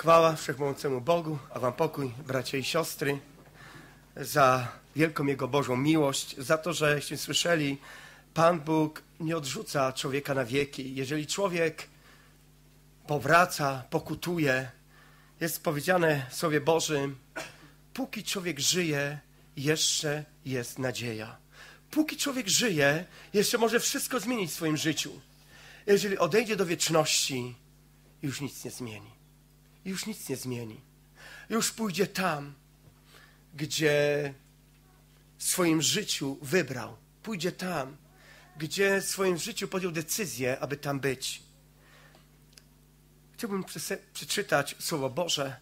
Chwała Wszechmogącemu Bogu, a wam pokój, bracia i siostry, za wielką Jego Bożą miłość, za to, żeście słyszeli, Pan Bóg nie odrzuca człowieka na wieki. Jeżeli człowiek powraca, pokutuje, jest powiedziane w Słowie Bożym, póki człowiek żyje, jeszcze jest nadzieja. Póki człowiek żyje, jeszcze może wszystko zmienić w swoim życiu. Jeżeli odejdzie do wieczności, już nic nie zmieni. Już nic nie zmieni. Już pójdzie tam, gdzie w swoim życiu wybrał. Pójdzie tam, gdzie w swoim życiu podjął decyzję, aby tam być. Chciałbym przeczytać Słowo Boże.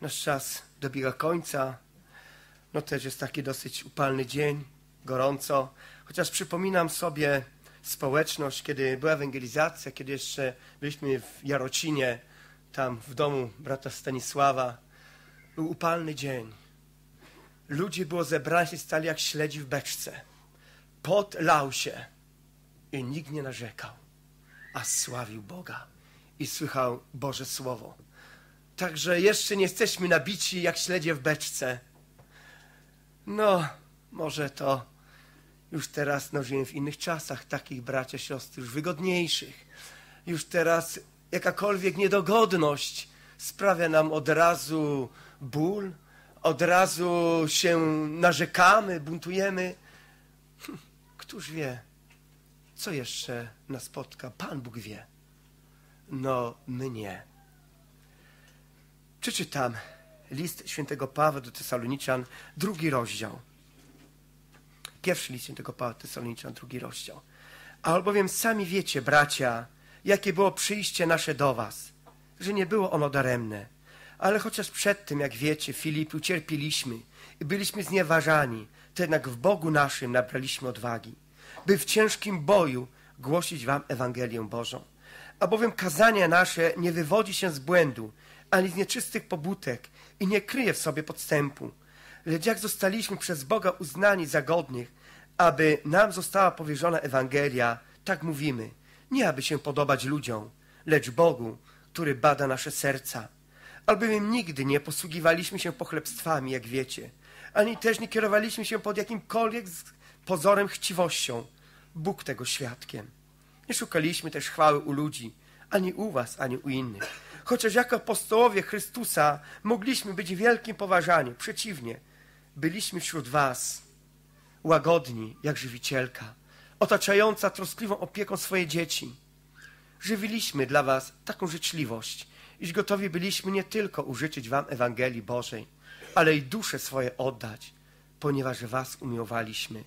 Nasz czas dobiega końca. No też jest taki dosyć upalny dzień, gorąco. Chociaż przypominam sobie społeczność, kiedy była ewangelizacja, kiedy jeszcze byliśmy w Jarocinie, tam w domu brata Stanisława. Był upalny dzień. Ludzie było zebrani, stali jak śledzi w beczce. Pot lał się i nikt nie narzekał, a sławił Boga i słychał Boże Słowo. Także jeszcze nie jesteśmy nabici jak śledzie w beczce. No, może to już teraz no, żyjemy w innych czasach, takich bracia, siostry, już wygodniejszych. Już teraz jakakolwiek niedogodność sprawia nam od razu ból, od razu się narzekamy, buntujemy. Hm, któż wie, co jeszcze nas spotka? Pan Bóg wie. No, my nie. Przeczytam list świętego Pawła do Tesaloniczan, drugi rozdział. Pierwszy list świętego Pawła do Tesaloniczan, drugi rozdział. Albowiem sami wiecie, bracia, jakie było przyjście nasze do was, że nie było ono daremne. Ale chociaż przed tym, jak wiecie, Filip, ucierpieliśmy i byliśmy znieważani, to jednak w Bogu naszym nabraliśmy odwagi, by w ciężkim boju głosić wam Ewangelię Bożą. Albowiem kazanie nasze nie wywodzi się z błędu, ani z nieczystych pobudek i nie kryje w sobie podstępu. Lecz jak zostaliśmy przez Boga uznani za godnych, aby nam została powierzona Ewangelia, tak mówimy – nie aby się podobać ludziom, lecz Bogu, który bada nasze serca. Albowiem nigdy nie posługiwaliśmy się pochlebstwami, jak wiecie, ani też nie kierowaliśmy się pod jakimkolwiek pozorem chciwością. Bóg tego świadkiem. Nie szukaliśmy też chwały u ludzi, ani u was, ani u innych. Chociaż jako apostołowie Chrystusa mogliśmy być wielkim poważani, przeciwnie, byliśmy wśród was łagodni jak żywicielka otaczająca troskliwą opieką swoje dzieci. Żywiliśmy dla Was taką życzliwość, iż gotowi byliśmy nie tylko użyczyć Wam Ewangelii Bożej, ale i dusze swoje oddać, ponieważ Was umiłowaliśmy.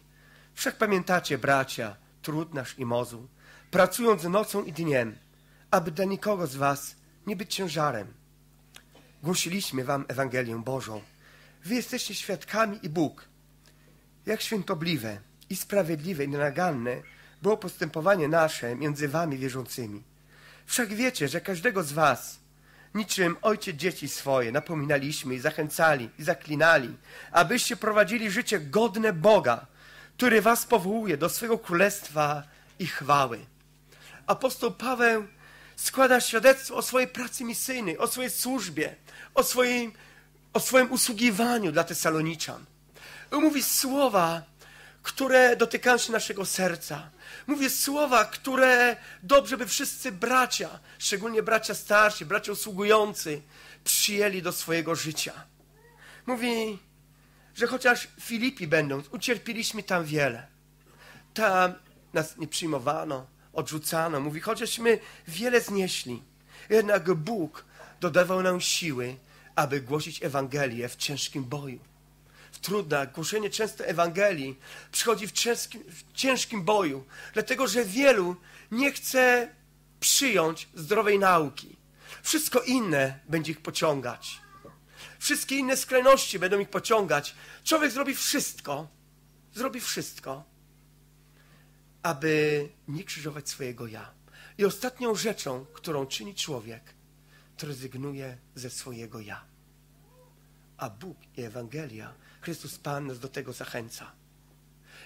Wszak pamiętacie, bracia, trud nasz i mozu, pracując nocą i dniem, aby dla nikogo z Was nie być ciężarem. Głosiliśmy Wam Ewangelię Bożą. Wy jesteście świadkami i Bóg, jak świętobliwe, i sprawiedliwe i nienaganne było postępowanie nasze między wami wierzącymi. Wszak wiecie, że każdego z was, niczym ojciec dzieci swoje, napominaliśmy i zachęcali i zaklinali, abyście prowadzili życie godne Boga, który was powołuje do swego królestwa i chwały. Apostoł Paweł składa świadectwo o swojej pracy misyjnej, o swojej służbie, o swoim, o swoim usługiwaniu dla Tesaloniczan. Mówi słowa, które dotykają się naszego serca. Mówię słowa, które dobrze by wszyscy bracia, szczególnie bracia starsi, bracia usługujący, przyjęli do swojego życia. Mówi, że chociaż Filipi będąc, ucierpieliśmy tam wiele. Tam nas nie przyjmowano, odrzucano. Mówi, chociażśmy wiele znieśli, jednak Bóg dodawał nam siły, aby głosić Ewangelię w ciężkim boju w trudach, głoszenie często Ewangelii przychodzi w ciężkim, w ciężkim boju, dlatego że wielu nie chce przyjąć zdrowej nauki. Wszystko inne będzie ich pociągać. Wszystkie inne skrajności będą ich pociągać. Człowiek zrobi wszystko, zrobi wszystko, aby nie krzyżować swojego ja. I ostatnią rzeczą, którą czyni człowiek, to rezygnuje ze swojego ja. A Bóg i Ewangelia Chrystus Pan nas do tego zachęca.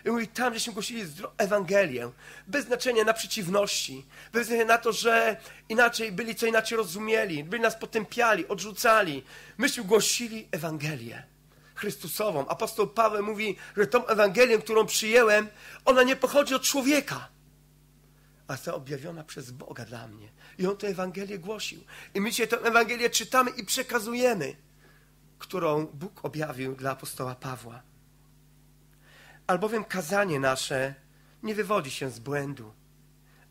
I mówi, tam, żeśmy głosili Ewangelię, bez znaczenia na przeciwności, bez znaczenia na to, że inaczej byli, co inaczej rozumieli, byli nas potępiali, odrzucali. Myśmy głosili Ewangelię Chrystusową. Apostoł Paweł mówi, że tą Ewangelię, którą przyjęłem, ona nie pochodzi od człowieka, a została objawiona przez Boga dla mnie. I on tę Ewangelię głosił. I my dzisiaj tę Ewangelię czytamy i przekazujemy, którą Bóg objawił dla apostoła Pawła. Albowiem kazanie nasze nie wywodzi się z błędu,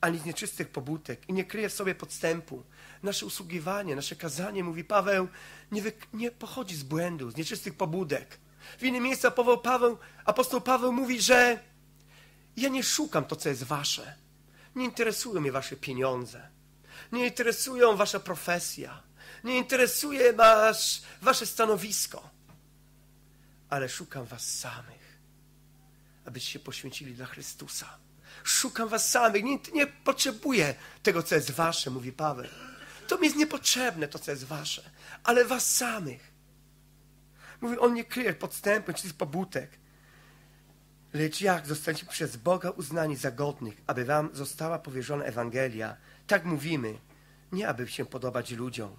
ani z nieczystych pobudek i nie kryje w sobie podstępu. Nasze usługiwanie, nasze kazanie, mówi Paweł, nie, wy, nie pochodzi z błędu, z nieczystych pobudek. W innym miejscu Paweł, Paweł, apostoł Paweł mówi, że ja nie szukam to, co jest wasze. Nie interesują mnie wasze pieniądze. Nie interesują wasza profesja. Nie interesuje was, wasze stanowisko. Ale szukam was samych, abyście się poświęcili dla Chrystusa. Szukam was samych. Nie, nie potrzebuję tego, co jest wasze, mówi Paweł. To mi jest niepotrzebne, to, co jest wasze, ale was samych. Mówi, on nie kryje podstępem czy pobudek. Lecz jak zostaliście przez Boga uznani za godnych, aby wam została powierzona Ewangelia, tak mówimy, nie aby się podobać ludziom,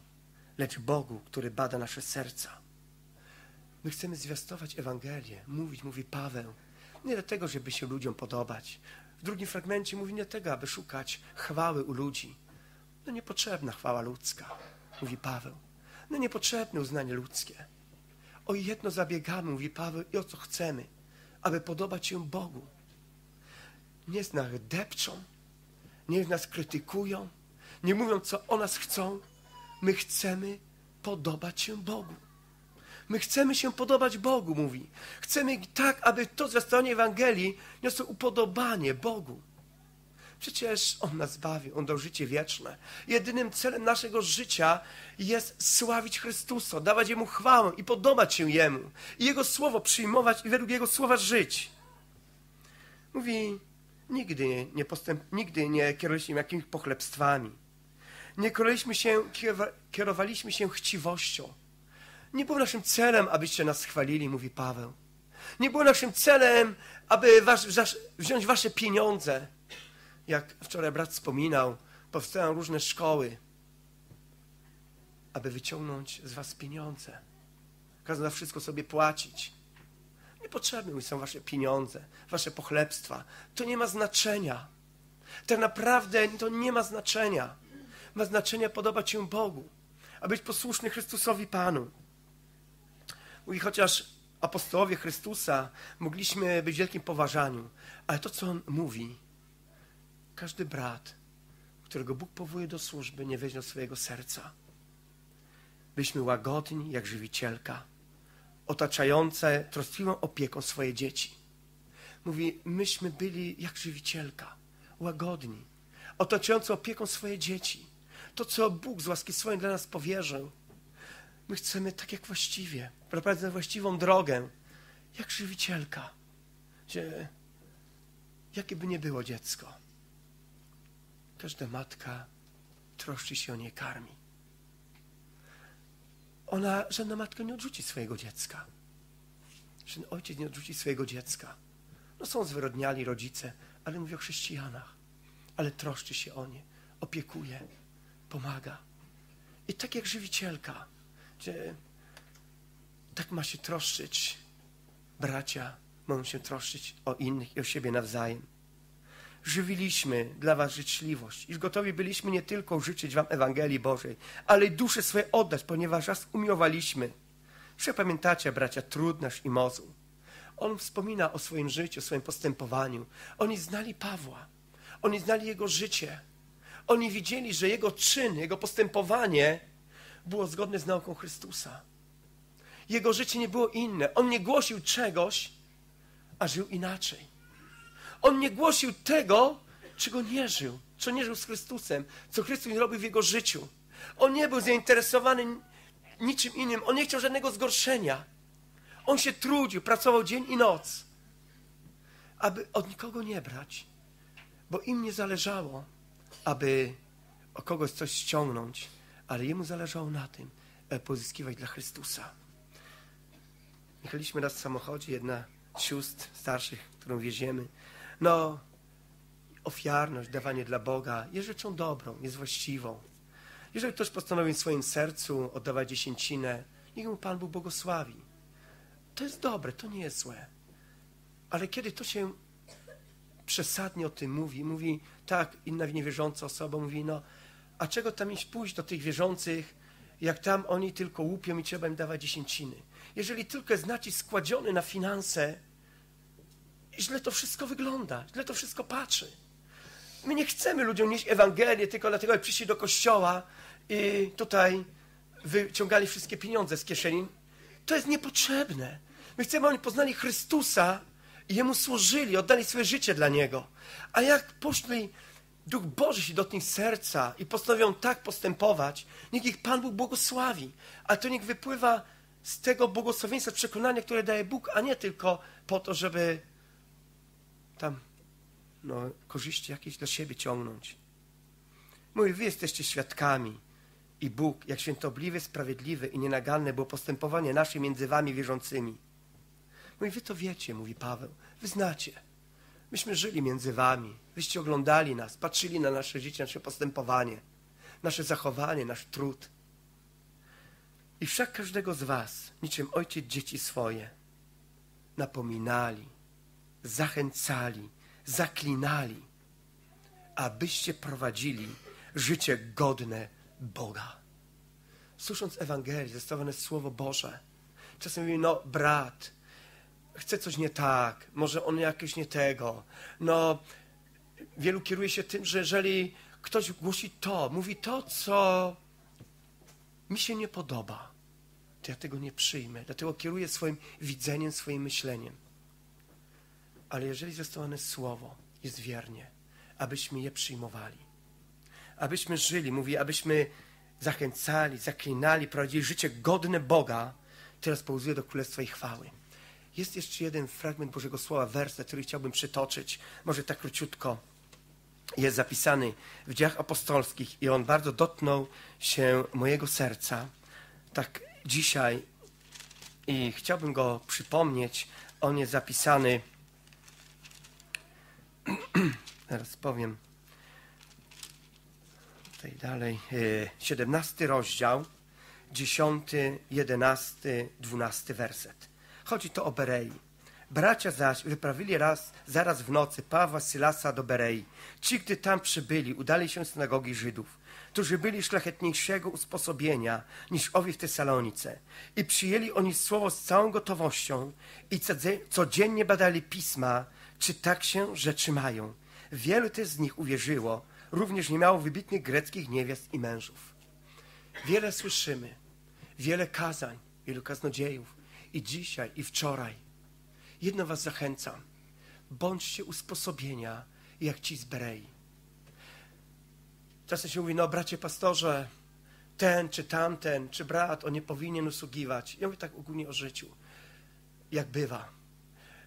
lecz Bogu, który bada nasze serca. My chcemy zwiastować Ewangelię, mówić, mówi Paweł, nie dlatego, żeby się ludziom podobać. W drugim fragmencie mówi nie tego, aby szukać chwały u ludzi. No niepotrzebna chwała ludzka, mówi Paweł. No niepotrzebne uznanie ludzkie. O jedno zabiegamy, mówi Paweł, i o co chcemy, aby podobać się Bogu. Nie z nas depczą, nie z nas krytykują, nie mówią, co o nas chcą. My chcemy podobać się Bogu. My chcemy się podobać Bogu, mówi. Chcemy tak, aby to zwiastowanie Ewangelii niosło upodobanie Bogu. Przecież On nas bawi, On dał życie wieczne. Jedynym celem naszego życia jest sławić Chrystusa, dawać Jemu chwałę i podobać się Jemu. I Jego Słowo przyjmować i według Jego Słowa żyć. Mówi, nigdy nie, postęp, nigdy nie kierowaliśmy jakimiś pochlebstwami. Nie kierowaliśmy się, kierowaliśmy się chciwością. Nie było naszym celem, abyście nas chwalili, mówi Paweł. Nie było naszym celem, aby was, wziąć wasze pieniądze. Jak wczoraj brat wspominał, powstają różne szkoły, aby wyciągnąć z was pieniądze. Kazał na wszystko sobie płacić. Niepotrzebne są wasze pieniądze, wasze pochlebstwa. To nie ma znaczenia. Tak naprawdę to nie ma znaczenia. Ma znaczenie podobać się Bogu, a być posłuszny Chrystusowi Panu. Mówi, chociaż apostołowie Chrystusa mogliśmy być w wielkim poważaniu, ale to, co on mówi, każdy brat, którego Bóg powołuje do służby, nie weźmie swojego serca. Byliśmy łagodni jak żywicielka, otaczające troskliwą opieką swoje dzieci. Mówi, myśmy byli jak żywicielka, łagodni, otaczające opieką swoje dzieci. To, co Bóg z łaski swojej dla nas powierzył, My chcemy tak jak właściwie, prowadzić na właściwą drogę, jak żywicielka, gdzie jakie by nie było dziecko, każda matka troszczy się o nie, karmi. Ona, żadna matka nie odrzuci swojego dziecka. Żaden ojciec nie odrzuci swojego dziecka. No są zwyrodniali rodzice, ale mówię o chrześcijanach. Ale troszczy się o nie, opiekuje, pomaga. I tak jak żywicielka, tak ma się troszczyć. Bracia mogą się troszczyć o innych i o siebie nawzajem. Żywiliśmy dla was życzliwość, iż gotowi byliśmy nie tylko życzyć wam Ewangelii Bożej, ale i duszę swoje oddać, ponieważ was umiłowaliśmy. Przepamiętacie, bracia, trud nasz i mozu. On wspomina o swoim życiu, o swoim postępowaniu. Oni znali Pawła. Oni znali jego życie. Oni widzieli, że jego czyn, jego postępowanie było zgodne z nauką Chrystusa. Jego życie nie było inne. On nie głosił czegoś, a żył inaczej. On nie głosił tego, czego nie żył, co nie żył z Chrystusem, co Chrystus robił w jego życiu. On nie był zainteresowany niczym innym. On nie chciał żadnego zgorszenia. On się trudził, pracował dzień i noc, aby od nikogo nie brać, bo im nie zależało, aby o kogoś coś ściągnąć ale jemu zależało na tym, aby pozyskiwać dla Chrystusa. Jechaliśmy raz w samochodzie, jedna sióstr starszych, którą wieziemy. No, ofiarność, dawanie dla Boga jest rzeczą dobrą, jest właściwą. Jeżeli ktoś postanowi w swoim sercu oddawać dziesięcinę, niech mu Pan Bóg błogosławi. To jest dobre, to nie jest złe. Ale kiedy to się przesadnie o tym mówi, mówi tak, inna niewierząca osoba mówi, no, a czego tam iść pójść do tych wierzących, jak tam oni tylko łupią i trzeba im dawać dziesięciny. Jeżeli tylko jest nacisk składziony na finanse, źle to wszystko wygląda, źle to wszystko patrzy. My nie chcemy ludziom nieść Ewangelię tylko dlatego, że przyszli do kościoła i tutaj wyciągali wszystkie pieniądze z kieszeni. To jest niepotrzebne. My chcemy, aby oni poznali Chrystusa i Jemu służyli, oddali swoje życie dla Niego. A jak poszli, Duch Boży się dotknie serca i postanowią tak postępować, niech ich Pan Bóg błogosławi. A to niech wypływa z tego błogosławieństwa, przekonania, które daje Bóg, a nie tylko po to, żeby tam no, korzyści jakieś dla siebie ciągnąć. Mówi, wy jesteście świadkami i Bóg, jak świętobliwy, sprawiedliwy i nienaganne było postępowanie nasze między wami wierzącymi. Mówi, wy to wiecie, mówi Paweł, wy znacie. Myśmy żyli między wami, wyście oglądali nas, patrzyli na nasze życie, nasze postępowanie, nasze zachowanie, nasz trud. I wszak każdego z was, niczym ojciec dzieci swoje, napominali, zachęcali, zaklinali, abyście prowadzili życie godne Boga. Słysząc Ewangelię, zestawione Słowo Boże, czasem mówi, no brat, chce coś nie tak, może on jakieś nie tego. No, wielu kieruje się tym, że jeżeli ktoś głosi to, mówi to, co mi się nie podoba, to ja tego nie przyjmę. Dlatego kieruję swoim widzeniem, swoim myśleniem. Ale jeżeli zestawione Słowo jest wiernie, abyśmy je przyjmowali, abyśmy żyli, mówi, abyśmy zachęcali, zaklinali, prowadzili życie godne Boga, teraz połzuje do Królestwa i chwały. Jest jeszcze jeden fragment Bożego Słowa, werset, który chciałbym przytoczyć, może tak króciutko. Jest zapisany w dziejach apostolskich i on bardzo dotknął się mojego serca. Tak dzisiaj i chciałbym go przypomnieć. On jest zapisany Teraz powiem. Tutaj dalej. 17 rozdział, 10, 11, 12 werset. Chodzi to o Berei. Bracia zaś wyprawili raz, zaraz w nocy Pawła Sylasa do Berei. Ci, gdy tam przybyli, udali się z synagogi Żydów, którzy byli szlachetniejszego usposobienia niż owi w Tesalonice. I przyjęli oni słowo z całą gotowością i codziennie badali pisma, czy tak się rzeczy mają. Wielu też z nich uwierzyło, również nie miało wybitnych greckich niewiast i mężów. Wiele słyszymy, wiele kazań, wielu kaznodziejów i dzisiaj, i wczoraj. Jedno was zachęcam. Bądźcie usposobienia, jak ci z Berei. Czasem się mówi, no bracie pastorze, ten czy tamten, czy brat, on nie powinien usługiwać. Ja mówię tak ogólnie o życiu. Jak bywa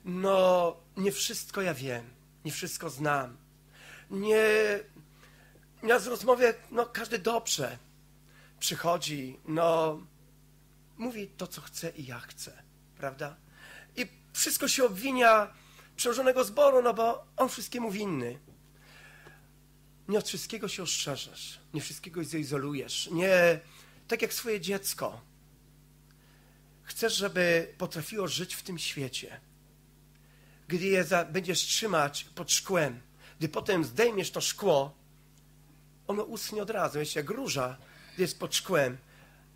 no nie wszystko ja wiem, nie wszystko znam. Nie, ja z rozmowie, no każdy dobrze przychodzi, no mówi to, co chce i ja chcę, prawda? I wszystko się obwinia przełożonego zboru, no bo on wszystkiemu winny. Nie od wszystkiego się ostrzeżesz, nie wszystkiego izolujesz, nie tak jak swoje dziecko. Chcesz, żeby potrafiło żyć w tym świecie gdy je za, będziesz trzymać pod szkłem, gdy potem zdejmiesz to szkło, ono uschnie od razu. Wiecie, jak róża jest pod szkłem,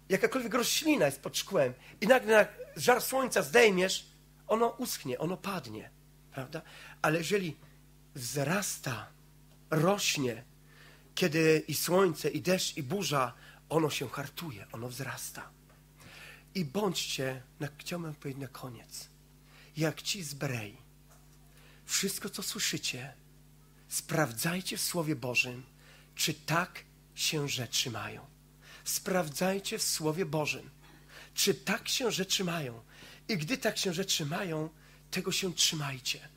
jakakolwiek roślina jest pod szkłem i nagle na żar słońca zdejmiesz, ono uschnie, ono padnie, prawda? Ale jeżeli wzrasta, rośnie, kiedy i słońce, i deszcz, i burza, ono się hartuje, ono wzrasta. I bądźcie, na, chciałbym powiedzieć na koniec, jak ci z Brei, wszystko, co słyszycie, sprawdzajcie w Słowie Bożym, czy tak się rzeczy mają. Sprawdzajcie w Słowie Bożym, czy tak się rzeczy mają. I gdy tak się rzeczy mają, tego się trzymajcie.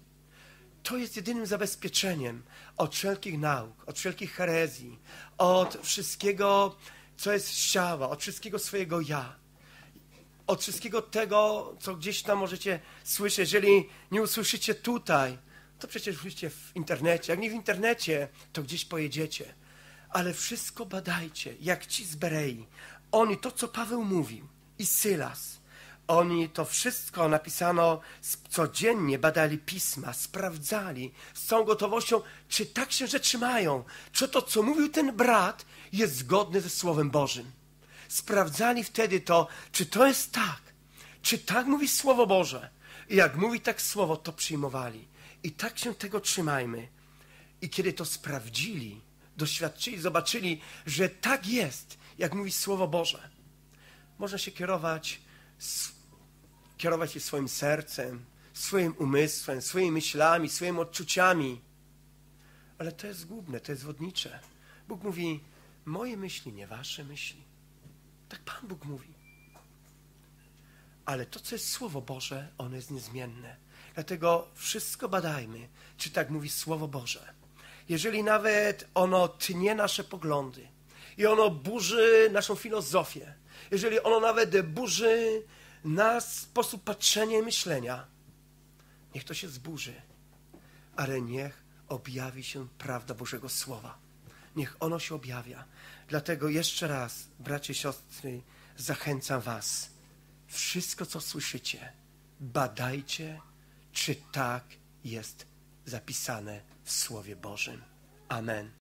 To jest jedynym zabezpieczeniem od wszelkich nauk, od wszelkich herezji, od wszystkiego, co jest z ciała, od wszystkiego swojego ja. od wszystkiego tego, co gdzieś tam możecie słyszeć. Jeżeli nie usłyszycie tutaj, to przecież usłyszycie w internecie. Jak nie w internecie, to gdzieś pojedziecie. Ale wszystko badajcie, jak ci z Berei. Oni, to co Paweł mówił i Sylas, oni to wszystko napisano codziennie, badali pisma, sprawdzali z całą gotowością, czy tak się rzeczy mają, czy to, co mówił ten brat, jest zgodne ze Słowem Bożym. Sprawdzali wtedy to, czy to jest tak, czy tak mówi Słowo Boże. I jak mówi tak Słowo, to przyjmowali. I tak się tego trzymajmy. I kiedy to sprawdzili, doświadczyli, zobaczyli, że tak jest, jak mówi Słowo Boże, można się kierować, kierować się swoim sercem, swoim umysłem, swoimi myślami, swoimi odczuciami. Ale to jest zgubne, to jest wodnicze. Bóg mówi, moje myśli, nie wasze myśli. Tak Pan Bóg mówi. Ale to, co jest Słowo Boże, ono jest niezmienne. Dlatego wszystko badajmy, czy tak mówi Słowo Boże. Jeżeli nawet ono tnie nasze poglądy i ono burzy naszą filozofię, jeżeli ono nawet burzy nasz sposób patrzenia i myślenia, niech to się zburzy, ale niech objawi się prawda Bożego Słowa. Niech ono się objawia. Dlatego jeszcze raz, bracie, siostry, zachęcam Was. Wszystko, co słyszycie, badajcie, czy tak jest zapisane w Słowie Bożym. Amen.